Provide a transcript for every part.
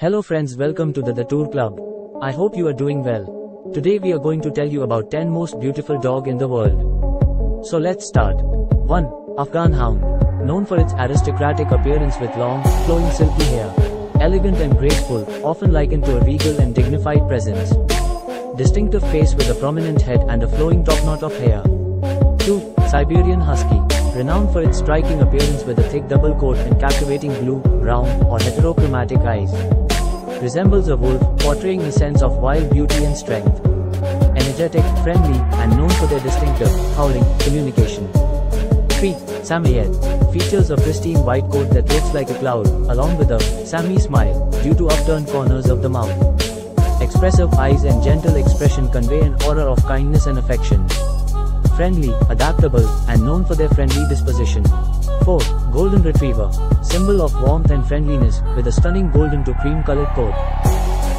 Hello friends welcome to the The Tur Club. I hope you are doing well. Today we are going to tell you about 10 most beautiful dog in the world. So let's start. 1. Afghan Hound. Known for its aristocratic appearance with long, flowing silky hair. Elegant and graceful, often likened to a regal and dignified presence. Distinctive face with a prominent head and a flowing top knot of hair. 2. Siberian Husky. Renowned for its striking appearance with a thick double coat and captivating blue, brown, or heterochromatic eyes resembles a wolf, portraying a sense of wild beauty and strength. Energetic, friendly, and known for their distinctive, howling, communication. 3. Samoyed. Features a pristine white coat that looks like a cloud, along with a Sammy smile, due to upturned corners of the mouth. Expressive eyes and gentle expression convey an aura of kindness and affection. Friendly, adaptable, and known for their friendly disposition. 4. Golden Retriever. Symbol of warmth and friendliness, with a stunning golden to cream colored coat.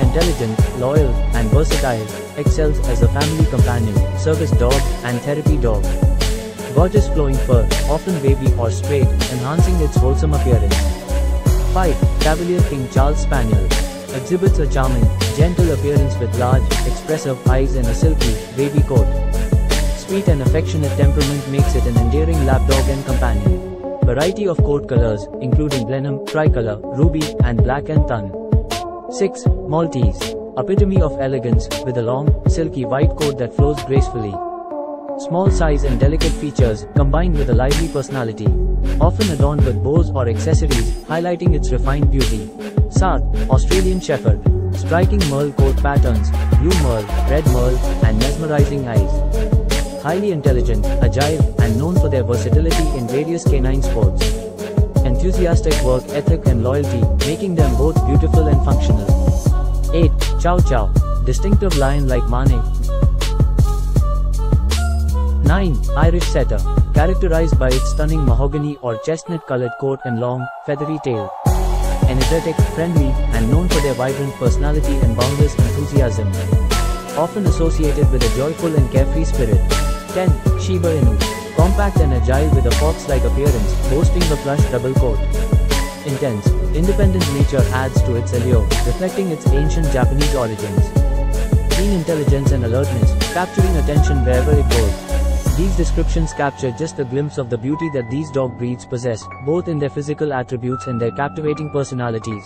Intelligent, loyal, and versatile, excels as a family companion, service dog, and therapy dog. Gorgeous flowing fur, often wavy or straight, enhancing its wholesome appearance. 5. Cavalier King Charles Spaniel. Exhibits a charming, gentle appearance with large, expressive eyes and a silky, wavy coat. Sweet and affectionate temperament makes it an endearing lapdog and companion. Variety of coat colors, including blenheim, tricolor, ruby, and black and tan. 6. Maltese. Epitome of elegance, with a long, silky white coat that flows gracefully. Small size and delicate features, combined with a lively personality. Often adorned with bows or accessories, highlighting its refined beauty. Sark, Australian Shepherd. Striking merle coat patterns, blue merle, red merle, and mesmerizing eyes highly intelligent, agile, and known for their versatility in various canine sports. Enthusiastic work ethic and loyalty, making them both beautiful and functional. 8. Chow Chow. Distinctive lion-like mane. 9. Irish Setter. Characterized by its stunning mahogany or chestnut-colored coat and long, feathery tail. Energetic, friendly, and known for their vibrant personality and boundless enthusiasm. Often associated with a joyful and carefree spirit. 10. Shiba Inu. Compact and agile with a fox-like appearance, boasting a plush double coat. Intense, independent nature adds to its allure, reflecting its ancient Japanese origins. Keen intelligence and alertness, capturing attention wherever it goes. These descriptions capture just a glimpse of the beauty that these dog breeds possess, both in their physical attributes and their captivating personalities.